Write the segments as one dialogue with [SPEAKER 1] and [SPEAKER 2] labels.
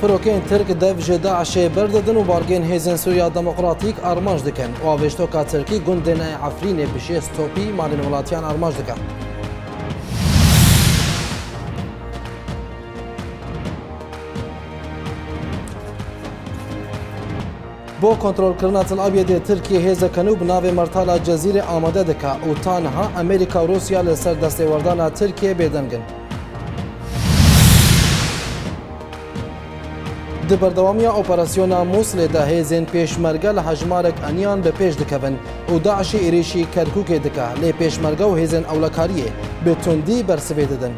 [SPEAKER 1] فروکین ترک دف جه داعشê berdidin û bargên hêzên Sûriya Demokratîk armanj dikin. û avêştoka Tirkî gundên Efrînê pişê stopî malên welatiyan armanj dikin. بۆ کۆنتترۆلکردنا تل ئابێدێ ترکی هێزەکەن و بناوێ مەرتالا جەزیرە ئامادە دکا و تانها ئەمریکا و رووسیا لەسەر دەستێوەردانە ترکیە بێدەنگن. Di berdewamiya operasyona Muslê de hêzên pêşmerge li hejmarek eniyan bi pêş dikevin û Daişê êrişî Kerkûkê dike lê pêşmerge û hêzên ewlekariyê bi tundî bersivê didin.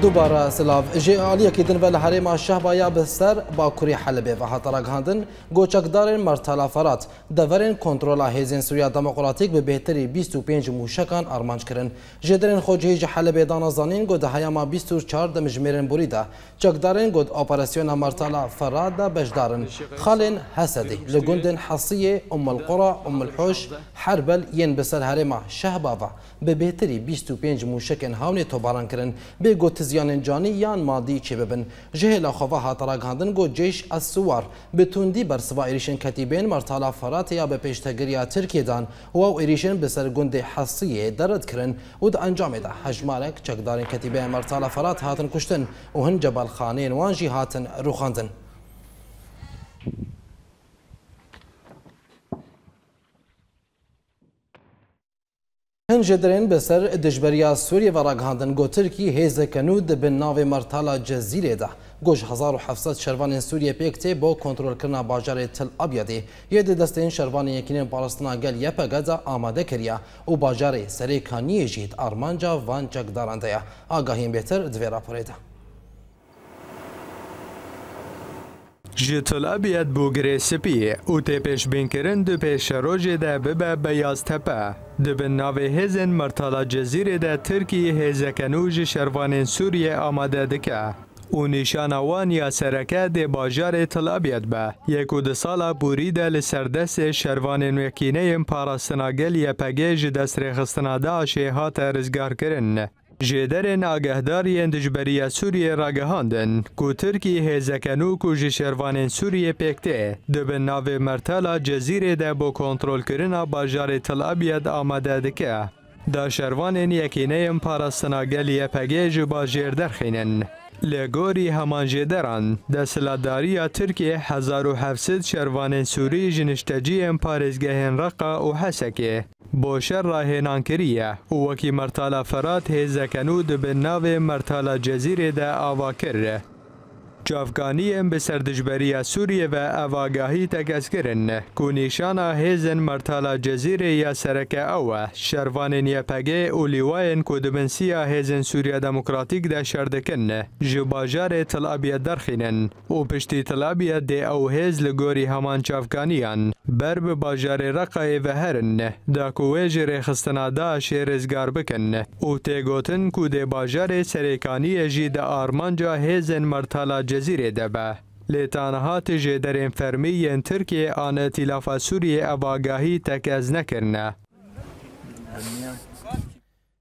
[SPEAKER 1] سلاف دووبارە سلااف ژێعالیەکی دن بە لە هەرێما شەهبایا بەسەر باکووری حەلبێ بە هەتەڕگهاندن گۆچەکدارن مەرتەلافەرات دەڤەرێن کۆنتترۆلا هێزین سووریا دەمەقۆلاتیک بە بێتری 25 ارمانج موشەکان ئارمانجکردن ژێدرێن خۆجێژ حەلبێ دانازانین گۆ دەهەیەما 24 دەمژمێرن بوریدا چەکدارن گۆت ئۆپەرسیۆنە مەرتەلا فەرادا بەشدارن خاڵێن هەسەدی لە گوندن ام عملقڕا عملحۆش حربەل یەن بەسەر هەرێما شەهباە بە بێتری 25 موشەکەن هاونێ تۆبارانکردن بێ گۆتز زیان جانی یان مادی چه ببن جهه لخواه ها تراغاندن گو جیش از سوار به توندی بر سوا ایریشن کتیبین مرتالا فرات یا به پیشتگریا ترکی دان و او ایریشن به سر گند حصیه درد کرن و د انجام ده حجمارک چکدارین کتیبین مرتالا فرات هاتن کشتن و هن جبال خانین وانجی هاتن روخاندن هن جدرین بسر دجبریا سوریه و راگهاندن گوتر کی هیز کنود بن ناو مرتالا جزیره ده گوش 1700 شروان سوریه پیکتی با کنترل کرنا باجار تل ابیدی یه دستین شروان یکینین پالستنا گل یپا گزا آماده کریا و باجار سری کانی جید آرمانجا وان چک دارنده آگاهیم بهتر دوی راپوریده
[SPEAKER 2] جی طلبیت بو گریسپی او تی پیش بینکرن دو پیش روژه ده ببه بیاز تپه دبن ناوی هزن مرتالا جزیره ده ترکیه هزکنوج شروان سوریه آماده دکه او نشان یا سرکه ده باجار طلبیت به یکو ده سالا بوری ده لسردست شروان وکینه پاراستناگل یپگه د رخستناده آشه ها جدر ناگهداری اندجبری سوریه را گهاندن که ترکی هزکنو کو جشروان سوریه پکته دب ناو مرتلا جزیره ده با کنترل کرنا باجار تل ابید آمده دکه دا شروان یکینه ام پارستناگلی پگیج با جردر لگوری همان جدران ده سلاداری ترکی 1700 شروان سوری جنشتجی ام پارزگهن رقا و حسکه بۆشە ڕاهێنانکریە و وەکی فرات هزکنود به ناو مرتال جزیره ده آوا ئاواکردە جافگانیم به سردشبری سوریه و اواغاهی تکس کو نشانه هیزن مرتالا جزیره یا سرکه اوه شروان نیپگه اولیوائن کودبنسی هیزن سوریه دموکراتیک در شردکن جباجار تلابیه درخینن و پشتی تلابیه دی او هیز لگوری همان جافگانیان بر به باجار رقای و هرن دا کویج ریخستنا دا شیر ازگار بکن و تیگوتن کود باجار سرکانی جی دا آرمانجا هیزن مرتالا جزیره جەزیرێ دەبە. لێتانەها تێژێ دەرێن فەرمیەن ترکێ اتلاف تیلافە سووریێ ئەباگاهی تەکەز نەکردە.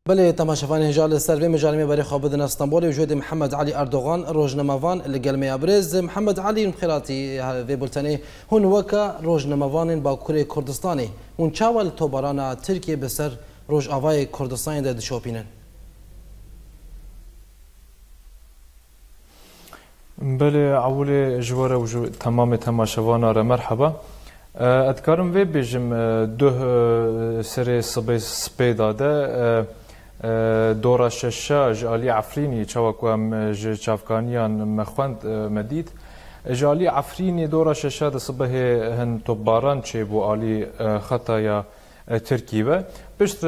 [SPEAKER 1] بله تماشافان هجال سروی مجالمه برای خواب دن استانبول وجود محمد علي اردوغان روزنامه‌وان لگلمه ابرز محمد علي مخیراتی اه، وی بولتنی هون وکا روزنامه‌وان با کره کردستانی اون چاول تو برانا بسر روج آوای کردستان ده دشوپینن
[SPEAKER 3] بله اول جواره و جو تمام تماشاوانا را مرحبا ادکارم وی بیجم دو سری سبی سپی داده دورا ششا جالی عفرینی چاوکوام جافکانیان مخوند مدید جالی عفرینی دورا ششا ده صبح هن توباران چه بو آلی خطایا ترکی و پشتر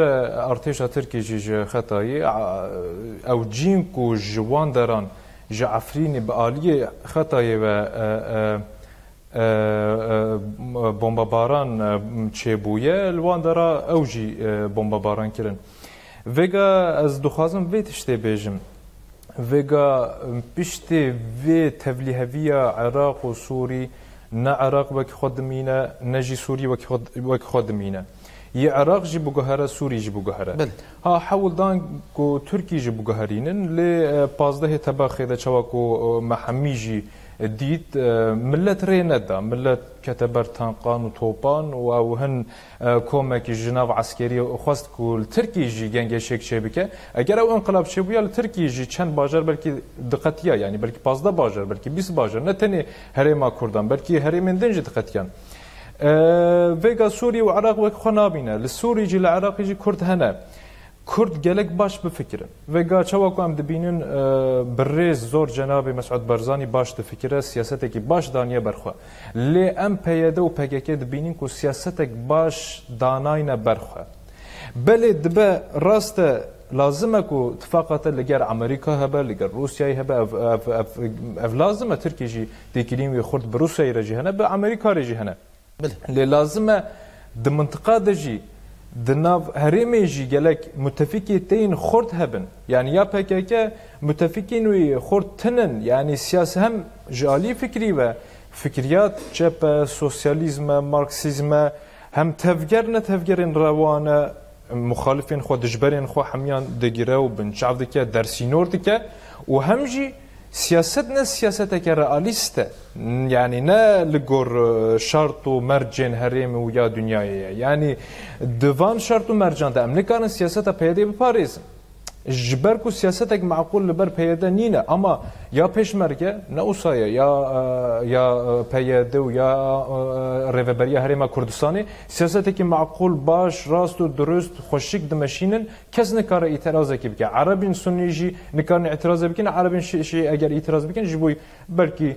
[SPEAKER 3] ارتشا ترکی جی خطایی او جین کو جوان دران جعفرین به عالی خطای و بمب باران چه بویه لوان دارا اوجی بمب باران کرن وگا از دخوازم وی تشتی بیجم وگا پشتی وی تبلیهوی عراق و سوری نه عراق وک خود مینه نه جی سوری وک خود مینه عراق جي بوغهره سوري جي بوغهره ها حول دان کو ترکی جي بوغهرینن ل 15 تبخه د چوا کو محمی جي دید ملت رینه ده ملت کتبر تانقان و توپان و او هن کمکی جناب عسکری خواست کل ترکی جی گنگ شک چه بکه اگر او انقلاب چه بیا ترکی جی چند باجر بلکی دقتیه یعنی بلکی 15 باجر بلکی 20 باجر نه تنی هریما کردن بلکی هریمندن جی دقتیان vega Suriye ve Irak ve xwe nabîne. Li Sûriyê jî li Iraqê jî Kurd hene. Kurd gelek baş bifikirin. Vega çawa ku em dibînin e, birrêz zor Cenabê Mesud Barzanî baş difikire siyasetekî baş daniye berxwe. Lê em PYD û PKK dibînin ku siyasetek baş danayine berxwe. Belê dibe raste لازمه کو اتفاقات لګر امریکا هبه لګر روسیا هبه اف اف اف, اف لازمه ترکیه جی د کلیم خرد بروسیا رجهنه به امریکا رجهنه بله لازمه د منطقه د جی د ناف هرمه جی گلک متفقی تین خورد هبن یعنی یا پککه متفقین وی خورد تنن یعنی سیاسی هم جالی فکری و فکریات چپ سوسیالیزم مارکسیزم هم تفگر نه تفگرین روانه مخالفین خو دجبرین خو حمیان دگیره و بنچاف دکه درسینور دکه و هم جی Siaset në siaset e ke realiste, yani në lëgur shartu mërgjën u ja dünyaya, yani dëvan shartu mërgjën të amlikanë siaset e pëjdi për parizm. ji ber ku siyasetek mequl li ber PYD nîne ama ya peşmerge ne Usa'ya ya e, ya e, PYD û ya e, Rêveberiya Herêma Kurdistanê siyasetekî mequl baş rast û durust xweşik dimeşînin kes nikare îtirazekî bike Erebîn Sunnî jî nikarin îtirazê bikin Erebîn Şiî eger îtiraz bikin ji bûy belkî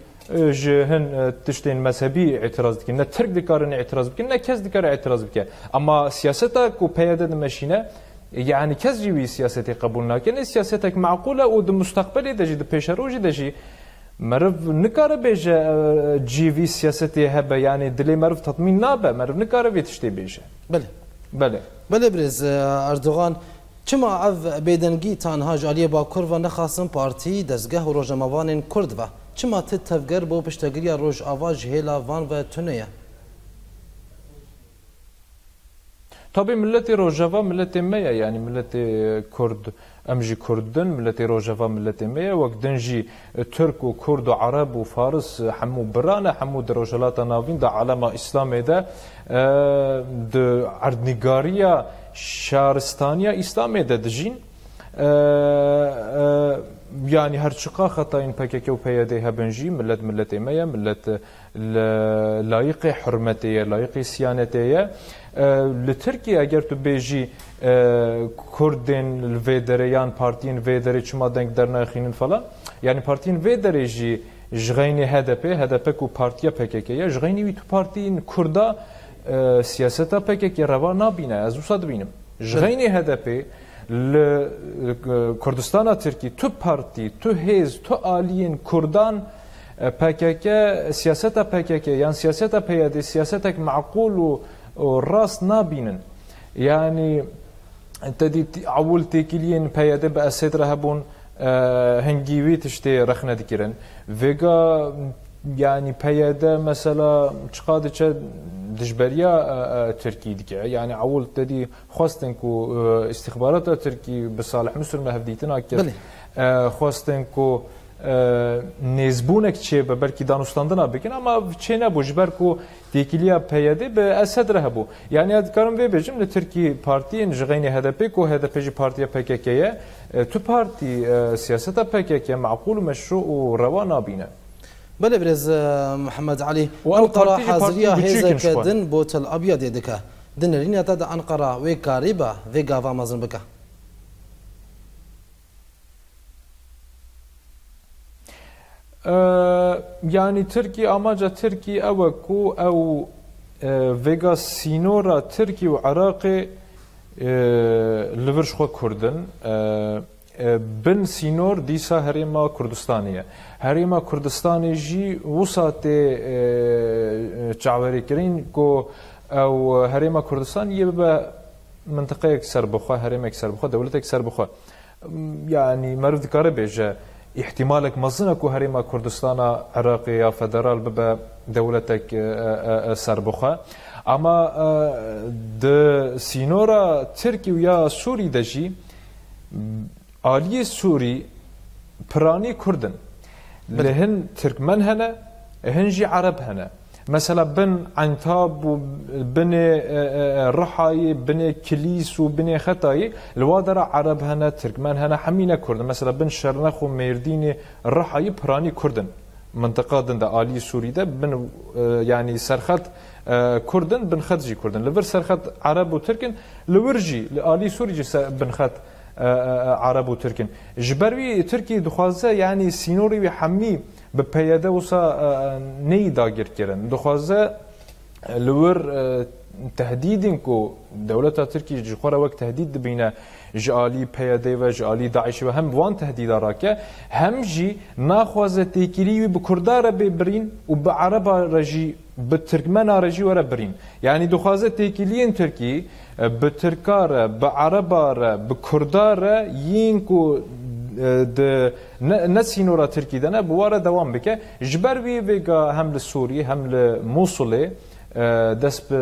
[SPEAKER 3] ji hin tiştên mezhebî îtiraz dikin ne Tirk dikarin îtiraz bikin ne kes dikare îtiraz bike ama siyaseta ku PYD dimeşîne یعنی کس جوی سیاستی قبول نکنه سیاستک معقوله او د مستقبلی دجی د پیشروجی دجی مرف نکاره بیجه جیوی سیاستی هبه یعنی دلی مرف تطمین نابه مرف نکاره بیتشتی
[SPEAKER 1] بیجه بله بله بله برز اردوغان چما او بیدنگی تانها جالی با کرد و نخواستن پارتی دزگه و روژموان کرد و چما تتفگر با پشتگیری روژ آواج هیلا وان و تونیه
[SPEAKER 3] طبي ملتي روجافا ملتي ميا يعني ملتي كرد امجي كردن ملتي روجافا ملتي ميا وقدنجي ترك وكرد وعرب وفارس حمو برانا حمو دروجلاتا نافين دا علامة اسلام دا آه، دو عردنيغاريا شارستانيا اسلام دا دجين آه، آه، يعني هرچقا خطاين پیاده ها بنجی ملت ملتي ميا ملت لايقي حرمتیه لايقي سیانتیه لی ترکیه اگر تو بیجی کردین ویدره یان پارتین ویدره چما دنگ در نخینن فلا یعنی پارتین ویدره جی جغین هدپ هدپ کو پارتیا پکک یا جغینی وی تو پارتین کردا سیاست پکک روا نبینه از وسط بینم جغین هدپ ل کردستان ترکی تو پارتی تو هیز تو آلین کردان PKK siyaseta PKK yani siyaseta PYD siyasetek makul u والراس نابين يعني انت دي عولتي كلين بيد باسيد رهبون أه هنجيوي تشتي رخنا ديكيرن فيغا يعني بيد مثلا تشقاد تش دجبريا اه، اه، تركي ديك يعني عول تدي خوستنكو اه، استخبارات تركي بصالح مصر ما هديتنا كيف أه خوستنكو nêzbûnek çê be belkî danûstandina bikin ama çê nebû ji ber ku têkiliya peyedê bi esedre hebû. Yani ya dikarim vê bêjim li Tirkî partiyên ji xeynê HDP ku HDP jî partiya PKK ye e, tu partî e, siyaseta PKK meqûl û meşru û rewa nabîne.
[SPEAKER 1] بله برز محمد علي أنقرة حاضرية هيزك دن بوتل أبيض يدك دن رينيتا دا أنقرة وي كاريبا ذي قافا مازن بكه
[SPEAKER 3] yani Türkiye amaca Türkiye ev ku ev e, vega sinora Türkiye ve Irak'ı e, li vir xwe kurdin e, bin sînor dîsa herêma Kurdistanê ye. Herêma Kurdistanê jî wisa tê çawerê kirin ku ew herêma Kurdistan yê bibe mintiqeyek serbixwe herêmek serbixwe dewletek serbixwe. Yani meriv dikare bêje احتمالك مزنك هريما كردستان عراقي يا فدرال ببا دولتك سربخه اما د سينورا تركي ويا سوري دجي آلي سوري براني كردن لهن تركمن هنا هنجي عرب هنا مثلا بن عنتاب وبن رحاي بن كليس وبن خطاي الوادر عرب هنا تركمان هنا حمينا كرد مثلا بن شرنخ وميردين رحاي براني كردن منطقه دند عالی سوری ده بن یعنی سرخط کردن بن خط جی کردن لور سرخط عرب و ترکن لور جی عالی سوری جی بن خط عرب و ترکن جبروی ترکی دخوازه یعنی سینوری و حمی به پیاده وسا نی داگیر کرن دخوازه لور تهدیدین کو دولت ترکیه جخوره وقت تهدید بینه جالی پیاده و جالی داعش و هم وان تهدید راکه هم جی ناخوازه تیکیری و بکردار ببرین و به عرب رجی به ترکمن رجی وره برین یعنی دخوازه تیکیلین ترکی به ترکار به عرب به کردار یین کو د نسینورا ترکی دنه بواره دوام بکه جبر وی ویگا هم له سوریه هم له موصله دست به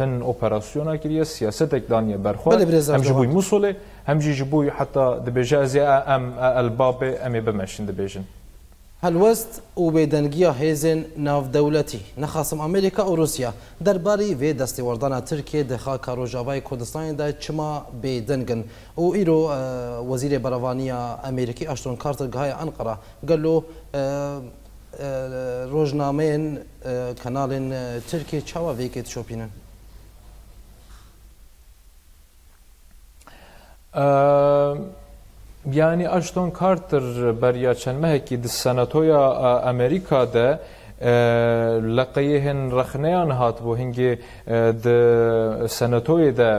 [SPEAKER 3] هن اپراسیونا کریه سیاست اکدانی برخواه هم جبوی
[SPEAKER 1] موصله هم جبوی حتی
[SPEAKER 3] دبیجه ازی ام الباب امی بمشین دبیجن
[SPEAKER 1] هەلوەست و بێدەنگیە هێزن ناودەولەتی نەخاسم ئەمریکا و رووسیا دەرباری وێ دەستیوەردانە ترکێ دەخا کارۆژاوای کوردستانیدا چما بێدەنگن و ئیرۆ وەزیرێ بەرەوانیە ئەمریکی ئەشتۆن کارتەگایە ئەنقرە گەلو ڕۆژنامەیەن کەناڵێن ترکێ چاوە وێکێت شۆپینن. Uh...
[SPEAKER 3] Yani Ashton Carter berya çend mehekî di senatoya Amerika'da لقيهن رخنيان هاتبو هنجي د سنتوي ده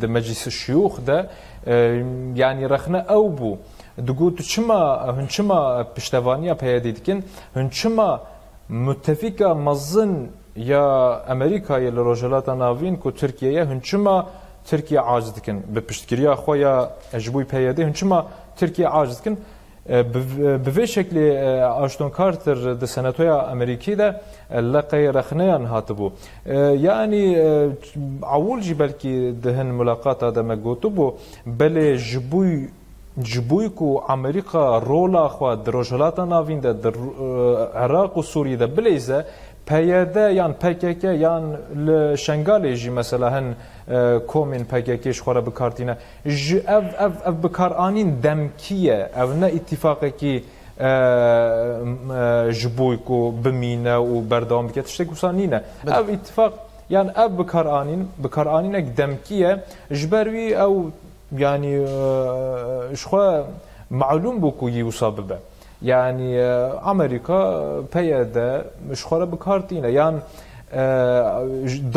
[SPEAKER 3] د مجلس الشيوخ ده يعني رخنه او بو دقوت چما هن چما پشتوانیا پیدا دیدکن هن چما متفقا مزن یا امریکا یا لروجلاتا ناوین کو ترکیه هن چما ترکیه عاجز دکن به پشتگیری خو یا اجبوی پیدا هن چما Tirkiye acizkin e, bi vê e, şeklê e, Ashton Carter di Senatoya Amerîkî de leqey rexneyan hatibû. Yani awul jî belkî di hin mulaqata de me gotibû belê ji bûî جبوی کو امریکا رولا خو د روجلاتا ناوین د عراق او سوریه د بلیزه PYD یان PKK یان شنگالê jî mesela hin e, komên PKK ji xwara bikartîne ji ev ev ev bikaranîn demkiye ev ne îtîfaqekî e, e, ji boî ku bimîne û berdewam bike tiştek wisa nîne ev îtîfaq yan ev bikaranîn bikaranînek demkiye ji ber wî ew yanî ji xwe معلوم بوو ku yî wisa bibe Yani Amerika peyede şxora bikartîne yan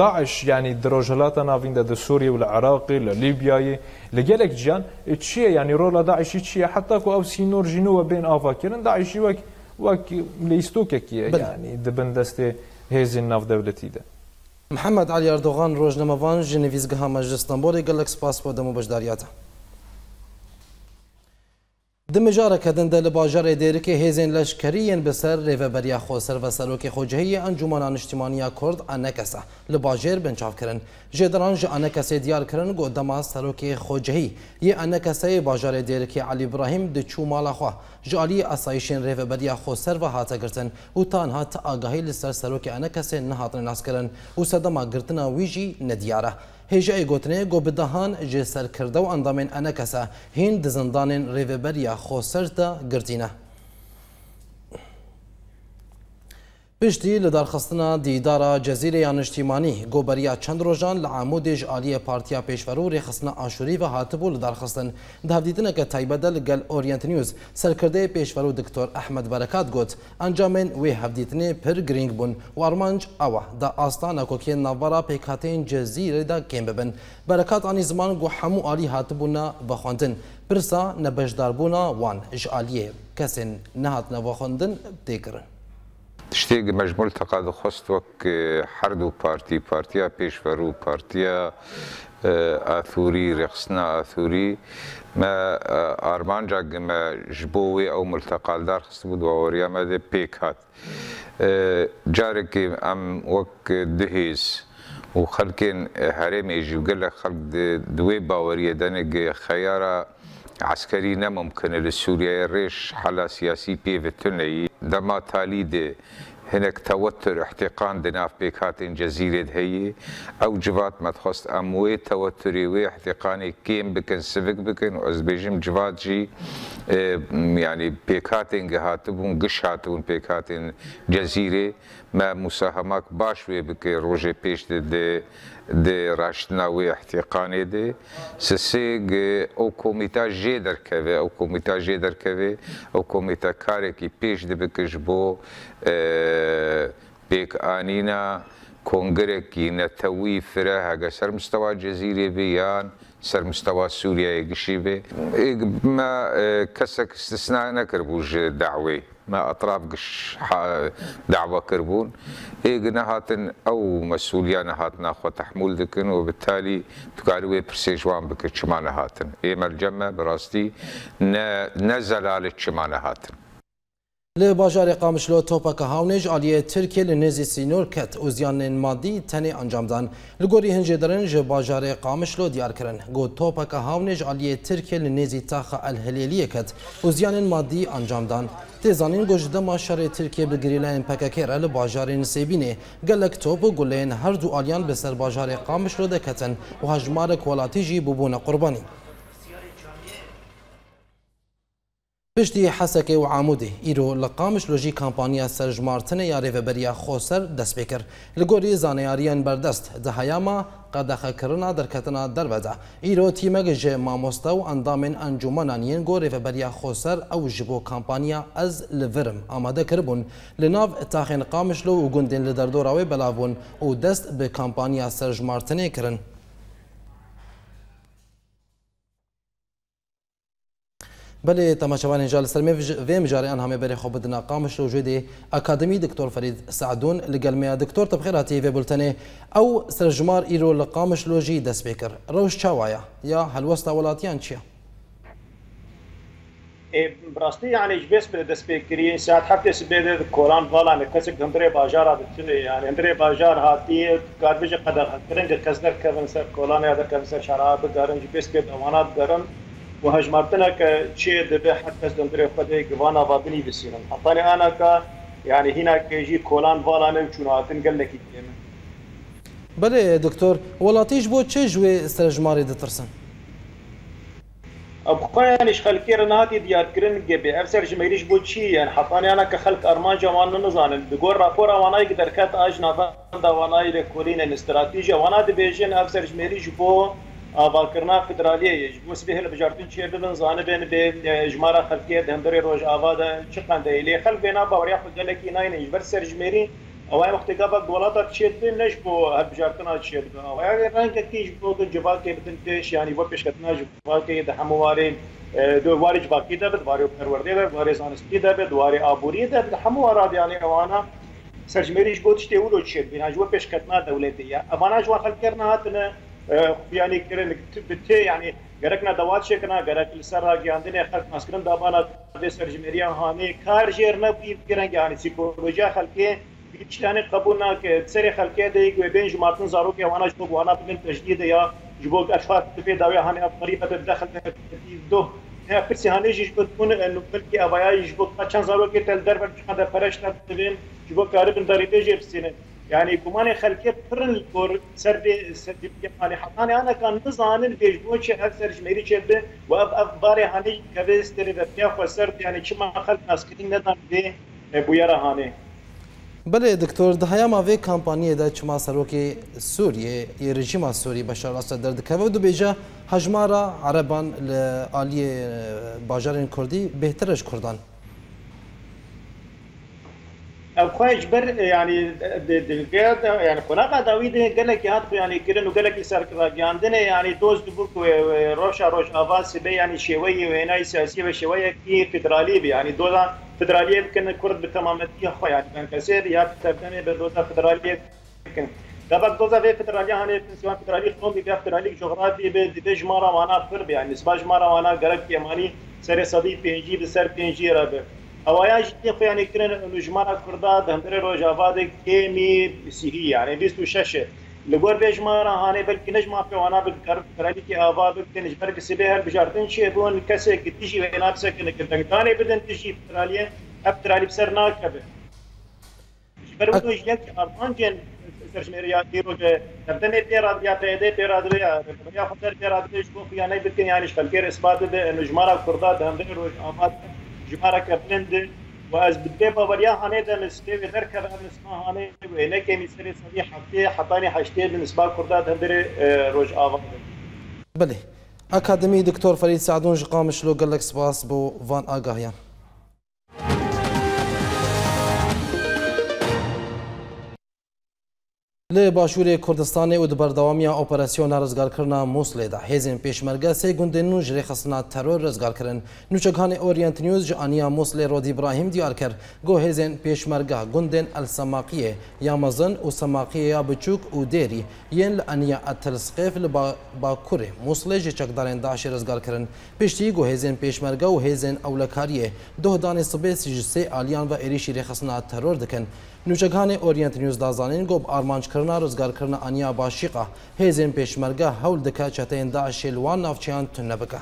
[SPEAKER 3] داعش یعنی دروژلاتا ناوین د سوریه ول عراق ل لیبیای لګلک جان چیه یعنی رول داعش چیه حتی کو او سینور جنو بین افاکرن داعش وک وک لیستوک کیه یعنی
[SPEAKER 1] د بندست هیزن ناو دولتی ده محمد علی اردوغان روزنامه وان جنویزګه مجلس استانبول ګلکس پاسپورت د مبشداریاته دمجاره کدن دل باجار دیری که هیزین لشکریین بسر ریوبریا خو سر و سروک خوجهی انجمنان اجتماعی کرد انکسه لباجر بنچاف کرن جدران ج انکسه دیار کرن گو دما سروک خوجهی ی انکسه باجار دیری که علی ابراهیم د چومالا خو جالی اسایشین ریوبریا خو سر و هاته گرتن او تان هات آگاهی لسر سروک انکسه نهاتن ناس کرن او صدما گرتنا ویجی ندیاره هیجا ایگوتنه گو بدهان جسر کرده و اندامین انکسه هین دزندانین ریوبریا خوسر دا گردینه پشتی لدارخستنا دیدارا جزیره یانشتیمانی گوبریا چند روزان لعامودج آلی پارتیا پیشورو ریخستنا آشوری و لدرخستن. لدارخستن دهودیدن که دل گل اورینت نیوز سرکرده پیشورو دکتر احمد برکات گوت انجامن وی هفدیتنی پر گرینگ بون و ارمانج اوه دا آستانا کوکی نوارا پیکاتین جزیره دا کم ببن برکات آنی زمان گو همو آلی هاتبونا بخواندن پرسا نبشداربونا وان اش آلیه کسین نهات نواخوندن دیگرن
[SPEAKER 4] Tiştê mejmul teqadixwast wek herdû partî, Partiya Pêşver û Partiya Athûrî, Rexsina Athûrî me armanca me ji bo wê ew milteqaldar xistibû baweriya me de pêk hat. Carekê em wek dihêz, û xelkên herêmê jî gelek xelk di wê baweriye denekê xeyara عسكري ممكن لسوريا الريش حالة سياسي بيفتني دما تاليدي هناك توتر احتقان دناف بيكات ان جزيرة هي او جوات ما تخص اموي توتري وي احتقاني كيم بكن سفك بكن واز بيجم جوات جي يعني بيكات ان قهاتبون قش هاتون بيكات جزيرة ما مساهمك باش وي بك روجي بيش دي دي, دي راشتناوي احتقاني دي سسيغ او كوميتا جي دركوي او كوميتا جي دركوي او كوميتا كاري كي بيش دي بك جبو اه بيك آنينا کنگرکی نتوی فره هگه سر مستوى جزیره بیان سر مستوى سوریه گشی بی ما کسک استثناء نکر بوش دعوی ما اطراف قش دعوه كربون اي نهاتن او مسؤوليه نهاتنا خو تحمل ذكن وبالتالي برسي جوان بك شما اي مرجمه براستي نزل على نهاتن
[SPEAKER 1] لی باجار قامشلو توپک هاونج آلیه ترکیه لنزی سینور کت اوزیان مادی تنی انجام دان لگوری هنجی درن جه باجار قامشلو دیار کرن گو توپک هاونج آلیه ترکیه لنزی تاخ الهلیلی کت اوزیان مادی انجام دان تیزانین گوجده ما شهر ترکیه بگریلین پککیره لی باجار نسیبینه گلک توپ و گلین هر دو آلیان بسر باجار قامشلو دکتن و هجمار کولاتی جی ببونه قربانی پشتی حسکه و عاموده ایرو لقامش لوژی کمپانیا سرجمارتن یا ریوبریا خوسر دست بکر لگوری زانیاریان بردست دهیاما قدخه کرنا در کتنا در بدا ایرو تیمگ جه ماموستا و اندامن انجومانان ینگو ریوبریا خوسر او جبو کمپانیا از لورم آماده کربون لناو تاخین قامش لو و گندین لدردوراوی بلاون و دست به کمپانیا سرجمارتنه کرن بله تماشاوان جال سلمی و مجاری آنها می بری خوب دنا قامش وجود اکادمی دکتر فرید سعدون لگل می دکتور تبخیراتی و بلتنه او سرجمار ایرو لقامش لوجی دست بکر روش چاوایا یا هل وسط ولاتیان چیا؟
[SPEAKER 5] براستی یعنی جبس به دست بکری ساعت هفت سبید کوران والا نکسک هندره بازار هاتیه یعنی هندره بازار هاتیه گاربیج قدر هاتیه کرنگ کسنر کردن سر کوران یا در کسنر شراب گارن جبس به دوانات گارن و هجمارتنا كشيء دبي حتى دندري خدي جوانا فابني بسيرن حطاني انا ك يعني هنا كيجي كولان فالا نمشون هاتن قال لك
[SPEAKER 1] بله دكتور ولاتيش بو تشي جوي استرجماري دترسن
[SPEAKER 5] ابقى يعني شخل كيرن هاتي ديار كرن جبي افسر جميريش بو تشي يعني حطاني انا كخلق ارمان جوان نزان بقول راپور وانا يقدر كات اجنا فاندا وانا يلي كولين استراتيجيا وانا دبيجن افسر جميريش بو ئاواکردنا فدرالیەیەش گوس بێ لە بژارتون چێ ببن زانە بێن بێ ژمارە خەلکیە دەندری ڕۆژ ئاوادا چ قندە لێ خەلک بێنا باوریا خگەلێکی ناینەش بەر سەرژمێری ئەوای وختێکا بە وڵاتە چێت بن نەش بۆ هەبژارتنا چێت بن ڕەنکەکیش بۆ جوواکێ بدن پێش ینی بۆ پێشکەتنا جوواکەیە دە هەمووارێن دوواری جوواکی دەبێت دواری پەروەردە بێت دواری زانستی دەبێت دواری ئابووری دەبێت هەموو ڕادیانی ئەوانە سەرژمێریش بۆ تشتێ ورۆ چێت بین هاژوە پێشکەتنا دەولێتی ئەوانە ژوا خەلکردنا هاتنە خویانی کرن تی یعنی گرک نه دوات شي کنه گرک لسر گیاندن خلق مسکرم دابانا د سرجمریان هانی کار جیر نه بی کرن یعنی سیکولوژی خلقی بیچلانی قبول نه که سر خلقی د یک بین جماعتن زارو کې وانا جو وانا بن تجدید یا جبو اشفاق په داوی هانی طریقه داخل دو پرسی هانی جیش بتون نوبل کی اوایای جبو چند زارو کې تل در پر چنده پرشت تبین جبو کاری بن دریده جپسینه Yani kumanê xelkê pirin kor serdê sertifikê alihatanê ana kan nizanin pêşbûn çi ev serjmerî çê bi û ev ev barê hanî kevê sterê vepiya xwe serd yani çima xelk naskirîn nedan vê bûyera hanê.
[SPEAKER 1] بله دکتۆر دهەیەما وێ کامپانیەدا چما سەرۆکی سووریێ ێرژیما سووری بەشارڕاستە دەردەکەوە دو بێژە هەژمارە عەرەبان لە عالیە باژارên کوردی بهترش کوردان.
[SPEAKER 5] او خوش بر يعني دلگرد يعني خلاق داوید گلک یاد خو یعنی کرن و گلک سر راگیاندن یعنی دوست بو کو روشا روش آواز به يعني شوی و اینای سیاسی كي فدرالي بي يعني دوزا فدرالي دولا كرد بکن خو يعني بن کسر یا تبدن به دوزا فدرالي بکن دابا دوزا في فدرالي هاني يعني سيوان سواء فدرالية قومي بها فدرالية جغرافية بدي مارا وانا فربي يعني سباج مارا وانا قرب كيماني سري بي بينجي بسر بينجي رابي اوایا جدی خو یعنی کرن نجمانا کردا د همدره روز آباد کې می سیهی یعنی 26 لګور به جمارا هانه بلکې نجما په وانا بل کر کرلی کې آباد کې نجبر کې سبه هر بجارتن شی بون کسه کې تیجی و نه بسه کې نه دګدانې بدن تیجی استرالیا اب ترالی بسر ناکبه جبر بو یک ارمان جن ترجمه دیرو که تبدن پیر آدیا پیده پیر آدیا یا خطر پیر آدیا شکو خیانه بکن یعنی شکل پیر اثبات به نجمارا کردا د همدره روز آباد جمارك بلند واز بدي بدبا وريا هانيدا لسبي غركا بابن اسما هاني وهنا كاين سري صديق حتى حطاني حشتي بالنسبه كردا هندري آه، روج افا
[SPEAKER 1] بلي اكاديمي دكتور فريد سعدون قام شلو قال لك سباس بو فان اغاهيان لی باشور کردستان او د بردوامی اپراسیون رزگار کرنا موسلی ده هیزین پیشمرگه سه گنده نو جری خصنا ترور رزگار کرن نوچگان اورینت نیوز جانیا موسلی رود ابراهیم دیار کر گو هیزین پیشمرگه گندن السماقیه یا مزن او سماقیه یا بچوک او دیری یین لانیا اتلسقیف لباکوری موسلی جی چکدارین داش رزگار کرن پیشتی گو هیزین پیشمرگه و هیزین اولکاریه ده دان صبح سیجسی آلیان و ایریشی ری خصنا ترور دکن نوچەکانی ئۆریەنت نیوز دازانین گۆب ئارمانجکردنا ڕزگارکردن ئەنیا باشیقا هێزین پێشمەرگە هەول دکا چەتەیەندا شێلوان ناوچیان تونە بکە.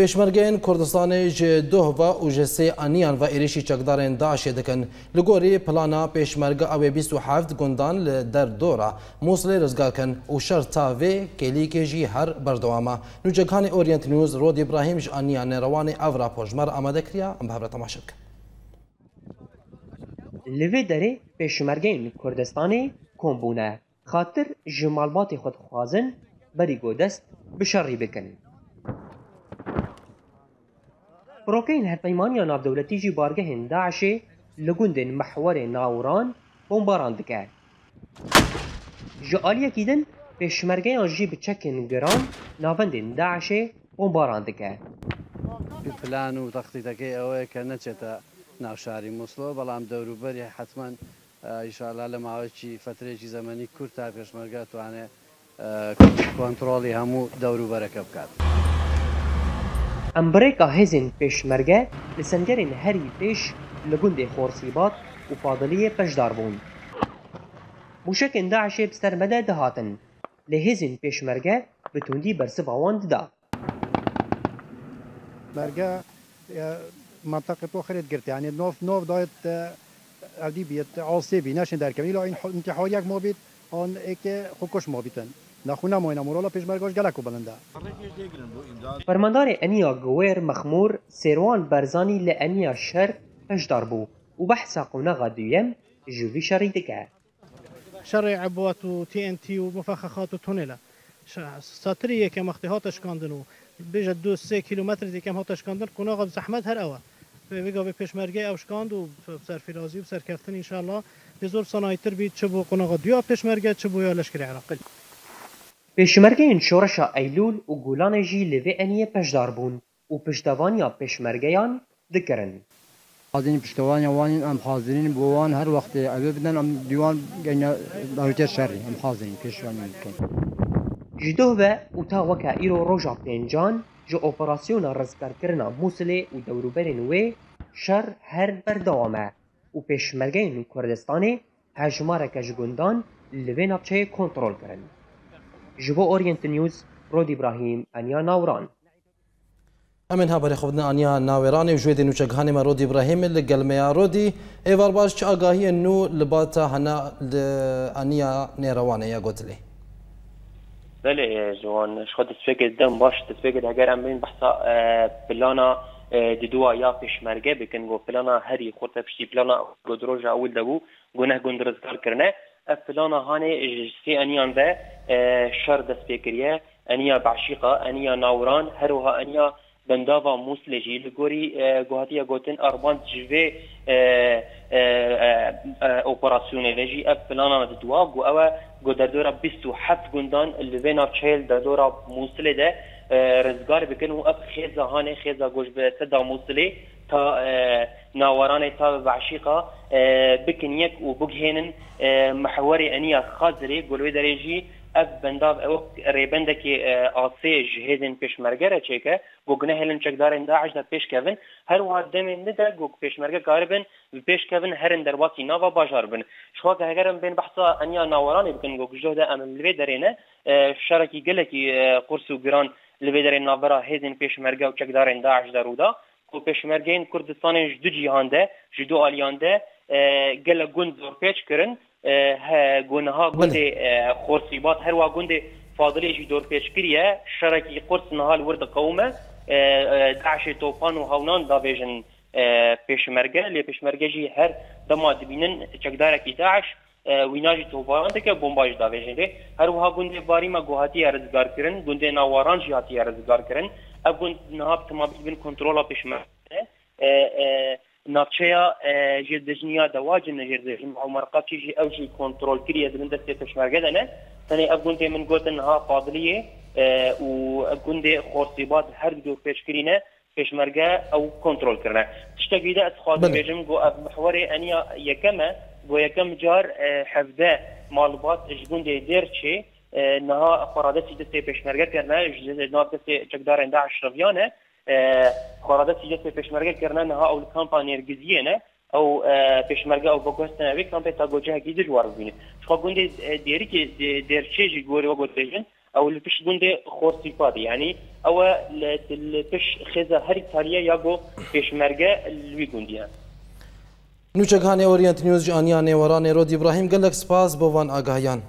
[SPEAKER 1] پێشمەرگەین کوردستانی ژێ دۆهڤ و ژێسێ ئەنیان و عێریشی چەکدارێن داشێ دەکەن لە گۆری پلانە پێشمەرگە ئەوێ 27 گوندان لە دەردۆرە مووسڵی ڕزگاکەن و شەر تاوێ کلیکێژی هەر بەردەوامە نوجەکانی ئۆریەنت نیوز ڕۆدی براهیمش ئەنیان نێڕەوانی ئەڤرا پۆژمەر ئامادەکریا ئەم هەبرە تەماشەکە. li vê derê pêşmergeyên Kurdistanê kom bûne
[SPEAKER 6] xatir ji malbatê xwe dixwazin berî godest bi şerrê bikin. Pirokeyên Herpeymaniya Navdewletî jî bargehên Daişê li gundên mehwarê Nawran bombaran dike. Ji aliyekî din pêşmergeyan jî bi çekên giran navendên Daişê bombaran dike.
[SPEAKER 1] Plan û textîtekê ew ye ke neçete ناوشاری مووسڵەوە بەڵام دەوروبەری حتمما ئیشالا لە ماوەیەکی فترێکی زەمەنی کورت تا پێشمەرگات توانێت کۆنتترۆڵی هەموو دەوروبەرەکە بکات.
[SPEAKER 6] ئەمبرێکا هێزین پێشمەرگە لە سنگەرین هەری پێش لە گوندی خۆرسیبات و پادلیە پەشدار بوون. موشکێن داعشێ بستەرمەدە دەهاتن لە هێزین پێشمەرگە بتوندی بەرسە باوان ددا.
[SPEAKER 1] مەرگە منطقه اخرى تقرت يعني نوف نوف دايت اودي آه، بيت عصبي ناشن در كمي يعني لو انت حواليك موبيت اون اك خوكوش موبيتن نخونه ماينا مورالا پیشمرگاش گلکو بلندا
[SPEAKER 6] فرماندار انیا گویر مخمور سیروان برزاني لانیا شر هشدار بو و بحثا قونغا دویم جوی شری دکه
[SPEAKER 5] شر عبوات و تی ان تی و مفخخات و تونله ساتریه که مختهاتش کاندن و بیجه دو سه کیلومتر دیگه هم شکاندن کناغ زحمت هر اوه بگا به پشمرگه او شکاند و سرفرازی و سرکفتن انشالله به زور سانایتر بید چه بو قناغ دیا پشمرگه چه بو یا لشکر عراقل
[SPEAKER 6] پشمرگه شورش ایلول و گولان جی لوی انیه پشدار بون و پشتوانیا پشمرگه یان دکرن حاضرین پشتوان وان ام حاضرین بوان هر وقت اوی بدن ام دیوان گنه داویتر شری ام حاضرین پیشوانی کن جدوه و اوتا وكا ايرو روجا بينجان جو اوپراسيونا رزكار كرنا موسلي و دورو برين وي شر هر بردوامه و پش ملغين كردستاني هجماره كجگوندان لبين ابچه كنترول كرن جبو اورينت نيوز رود ابراهيم انيا ناوران
[SPEAKER 1] امن ها بر خود نه آنیا ناوران و جوید گانی مرد ابراهیم لگل میار رودی ایوار آگاهی نو لباتا هنا آنیا نروانه یا گذله.
[SPEAKER 7] بله جوان شخص تسفيق الدم باش تسفيق الهجار امين بحثا بلانا اه، اه، ددوا يا فيش مرجع بكن جو بلانا هري خورت بشي بلانا قدروج اول دبو جونه قندرز كار كرنا اه، بلانا هاني جسي انيان ده شر دسفيقريا انيا بعشيقة انيا ناوران هروها انيا بنداوا موسلجي لغوري جوهاتيا جوتن اربان جوي اه اوپراسیون ویجی اف پلانا دوا گو او گودر دورا بیستو حفت گندان لبینا چهل در دورا موسلی ده اه، رزگار بکن و اف خیزا هانه گوش به تدا موسلی تا اه، ناوران تا بعشیقا اه، بکن یک و بگهنن محوری انیا خازری گلوی ev bendav ew rêbendekî e, asê ji hêzên pêşmergere çêke got gunehêlin çekdarên daeş de pêşkevin her war demên li de got pêşmerge garibin bi pêşkevin herin derwatî nava bajar bin şwa ke hegerin bên behsa enya naweranê bikin got ji de em li vê derêne şerekî gelekî e, qurs û giran li vê derên navbera hêzên pêşmerge û çekdarên daeş de rûda ku pêşmergeyên kurdistanê ji du cîhan de ji du aliyan de gelek gund zor pêç kirin گنها گند خورسیبات هر وا گند فاضلی جی دور پیش کریه شرکی قرص نهال ورد قومه داعش توپان و هاونان دا بیجن پیشمرگه لی پیشمرگه جی هر دما دبینن چکدارکی داعش ویناجی توپان دکه بمباج دا بیجن لی هر وها گند باریما گوهاتی ارزگار کرن گند ناواران جی هاتی ارزگار کرن اب گند نهاب تمابیل بین کنترولا پیشمرگه ناچەیە ژێدەژنییا دەواجن نەژێدەژن ئەومەرقاتی ژی ئەو ژی کۆنتترۆلکری دەبن دەستێتە شمەرگەدەنە سنەی ئە گوندێ من گوتنها قابلیە و گوندێ خۆرسیبات هەردوو پێشکرینە پێشمەرگە ئەو کۆنتترۆلکردە تشتەگیدا ئەسخواد بێژم گۆ محوەێ ئەنیا یەکەمە بۆ یەکەم جار حەفدە مالبات ژ گوندێ دێرچێ نها خۆرادەتی دەستێ پێشمەرگە کردە ژ ناب دەستێ چەکدارێندا عشرڤیانە خۆڕادە سیجێتی پێشمەرگە کردنەها ئەو کامپانیێر گزیێنە ئەو پێشمەرگە ئەو بەگۆستنەوەی کامپێت تا گۆجەکی دژ واربووین چخوا گوندێ دێریکێ دێرچێژی گۆریوە گۆ دێژن ئەو لە پشت گوندێ خۆرسیپادی ینی ئەوە پش خێزە هەری تاریە یا بۆ پێشمەرگە لوی گوندیان
[SPEAKER 1] نوچەکانی ئۆریەنت نیوز جیانیان نێوەران نێرۆ دیبراهیم گەلک سپاس بۆوان ئاگاهیان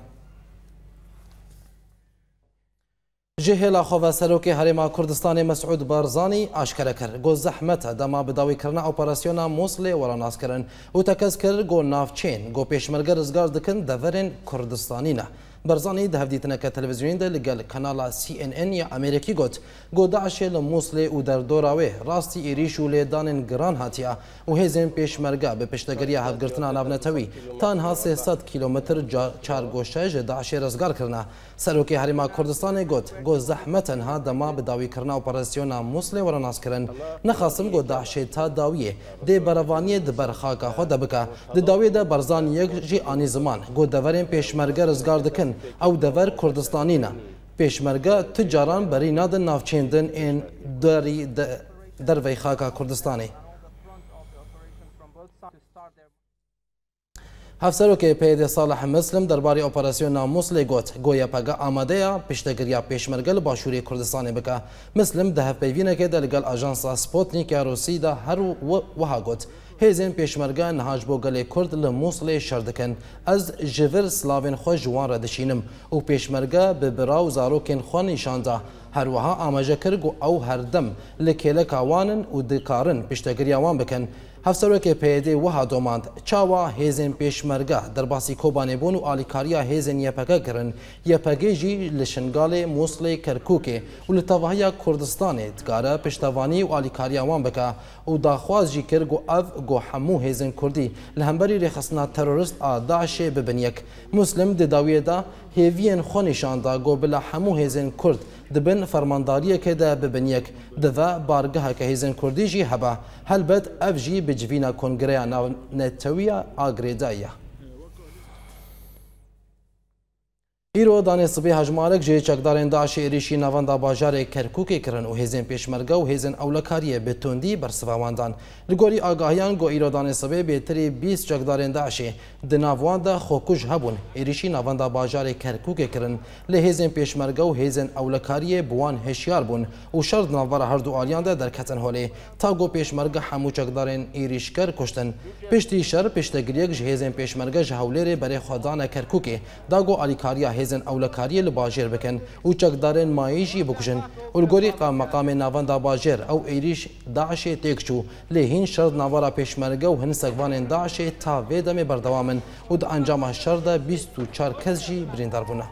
[SPEAKER 1] جهلا خواه سروک حرم کردستان مسعود بارزانی آشکار کرد گو زحمت دما بداوی کرنا اپراسیونا موصل وراناس کرن او تکز کرد گو نافچین گو پیشمرگر ازگار دکن دورن کردستانی نه برزانی ده هفدیتنه که تلویزیونی ده لگل کانالا سی ان ان یا امریکی گوت گو داعش لموصل او در دوراوه راستی ایریش و لیدانن گران هاتیا و هیزن پیشمرگا به پشتگری هفگرتنا نابنتوی تانها 300 کیلومتر چار گوشه داعش رزگار کرنه سروکی حریما کوردستان گوت گو زحمت انها دما به داوی کرنا اپراسیونا موسلی ورا ناس کرن نخاصم گو داعشی تا داویه دی بروانی د برخاکا خو دبکا د داوی د برزان یک جی انی زمان گو دورین پیشمرګه رزګار دکن او دور کوردستانینا پیشمرګه تجاران بری نادن نافچیندن ان دری در وی خاکا کوردستانی هەفسەرۆکی پێدە ساڵح مسلم دەرباری ئۆپەرسیۆن ناموس لێ گوت گۆیە پەگە ئامادەیە پشتەگریا پێشمەرگە لە باشووری کوردستانی بکە مسلم دەهپەیوینەکە دە لەگەل ئاژانسا سپۆتنیکیا رووسیدا هەرو وها گوت. هێزن پێشمەرگە نەهاش بۆ گەلێ کورد لە مووسڵێ شەردەکەن ئەس ژڤر سلاوێن خۆ جوانرە دەچینم و پێشمەرگە ببرا و زارۆکێن خۆ نیشاندا هەروەها ئاماژە کرد و ئەو هەردەم لە کێلە کاوانن و دکارن پشتەگریاوان بکەن هەفسەرۆکێ پێدەی وەها دۆماند چاوە هێزن پێشمەرگە دەرباسی کۆبانێبوون و ئالیکاریە هێزن یەپەکە گرن یەپەگەیژی لە شنگالێ مۆسلی کەرکووکێ و لە تەواهەیە کوردستانێ دکارە پشتەوانی و ئالیکاریاوان بکە و داخوازی کرد و ئەف گۆ هەموو هێزن کوردی لە هەمبەری رێخستنا تەرۆریست ئاداشێ ببنیەک مسلم دەداویەدا هێویەن خۆنیشاندا گۆ بلا هەموو هێزن کورد دبن فرمانداری که ده ببنیک دوا بارگه که هیزن کردیجی هبه هل بد افجی بجوینا کنگره نتویا آگریدایه ایرو دانه صبح هجمارک جه چکدارن داعش ایریشی نوان دا باجار کرکوکی کرن و هیزن پیشمرگه و هیزن اولکاری به تندی بر سواواندان. لگوری آگاهیان گو ایرو دانه صبح بیتری 20 چکدارن داعش دناوان دا خوکوش هبون. ایریشی نوان دا باجار کرکوکی کرن له هیزن پیشمرگه و هیزن اولکاری بوان هشیار بون و شرد نوار هر دو آلیان دا درکتن هولی. تا گو پیشمرگه همو چکدارن ایریشکر کشتن. پشتی شر پشتگریک جه هیزن پیشمرگه جهولیر بر خودان کرکوکی. دا گو آلیکاریا hêzên ewlekariyê li bajêr bikin û çekdarên mayî jî bikujin û li gorî qamaqamê navan da bajêr ew êrîş Daişê têk çû lê hîn şer navara pêşmerge û hin sekvanên Daişê ta vê demê berdewamin û di encama şer de bîst û çar kes jî birîndar bûne.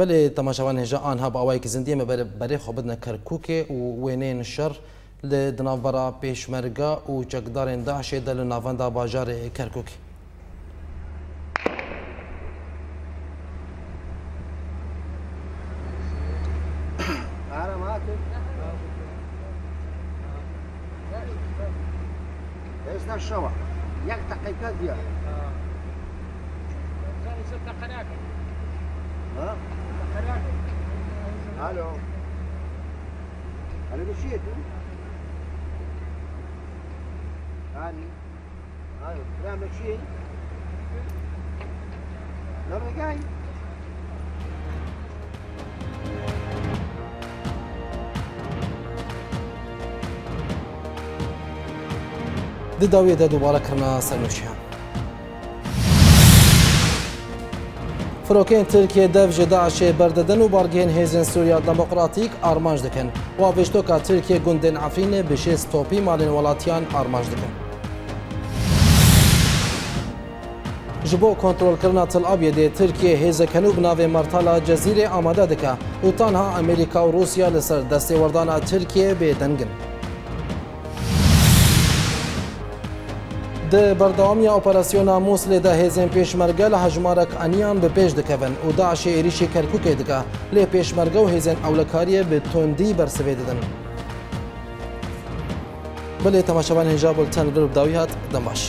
[SPEAKER 1] بله تماشاوان هجا آنها با اوای که زندیه مبره بره خوبدن کرکوکه و وینین شر ل دناوبرا پېشمرګه او چکدارین داعش د لناوندا بازار کرکوک ضد داویه د دوباره کرنا سرنوشیان فروکین ترکیه دف جداعش برددن و بارگین هیزن سوریا دموکراتیک آرمانج دکن و وشتوکا ترکیه گندن عفین بشه ستوپی مالین ولاتیان آرمانج دکن جبو کنترل کرنا تل آبیده ترکیه هیز کنوب ناوی مرتالا جزیره آماده دکه و تنها امریکا و روسیا لسر دسته وردانا ترکیه به دنگن د بەردەوامی ئۆپەراسسیۆنا مووسێ دا هێزن پێشمەرگە لە هەژمارەك ئەنیان بە پێش دەکەون و داعشێ عێریشی کەرککێ دکا لێ پێشمەرگە و هێزن ئەولەکاریە بە تۆندی بەرسەوێ دەدەن. بلێ تەماشەوان هێژا بڵتەن درب داوی هات دەماش.